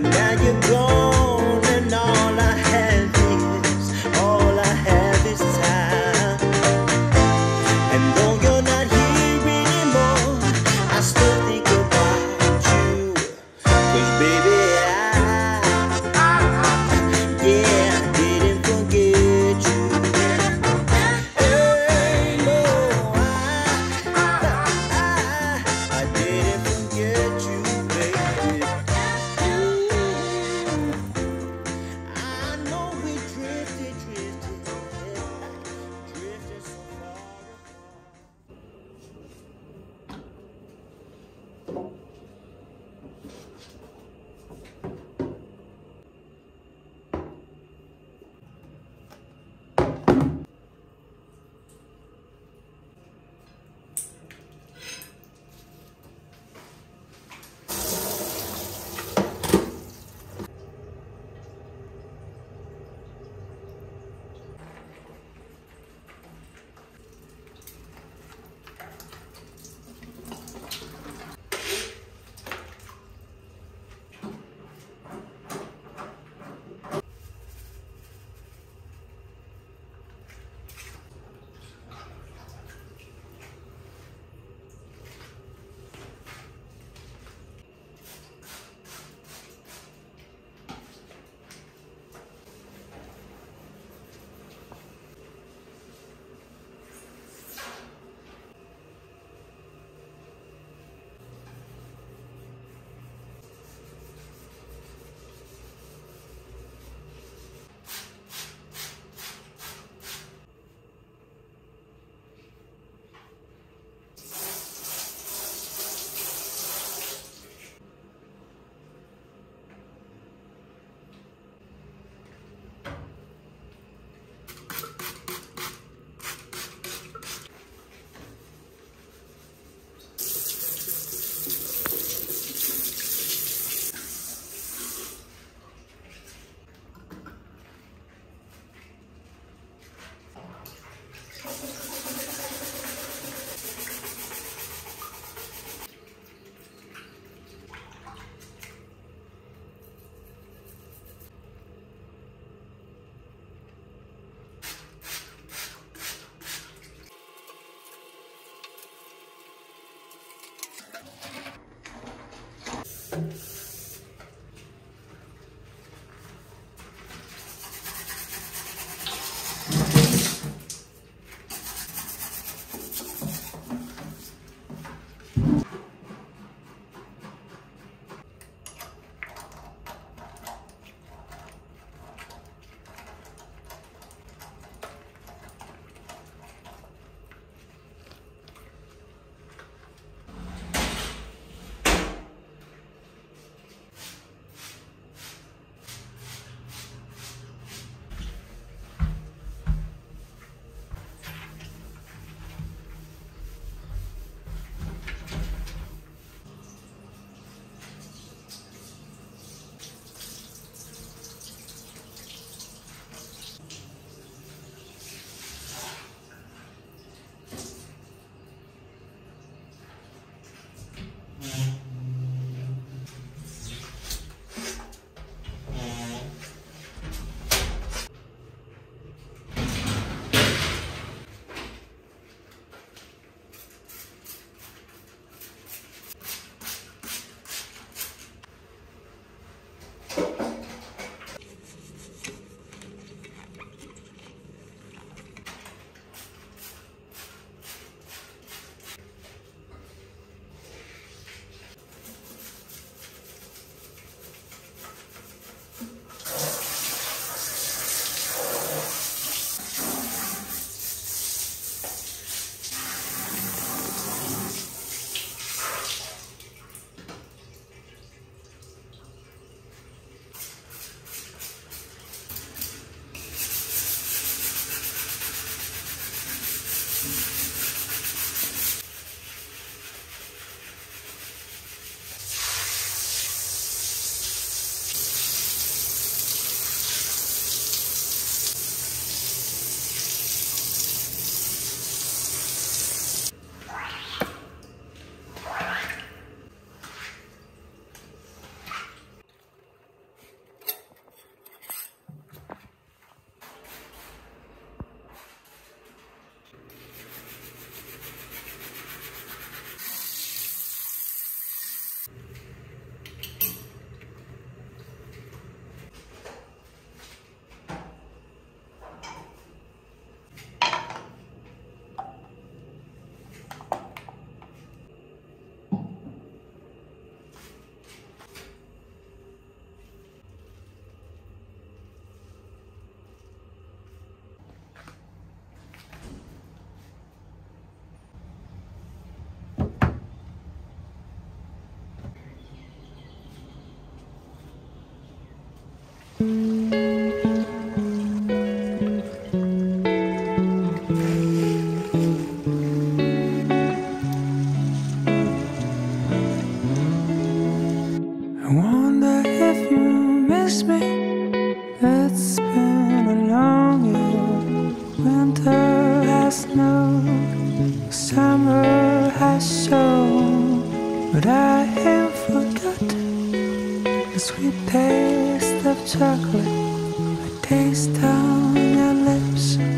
Now you're wonder if you miss me. It's been a long year. Winter has snowed, summer has shown, but I have forgotten the sweet taste of chocolate, the taste on your lips.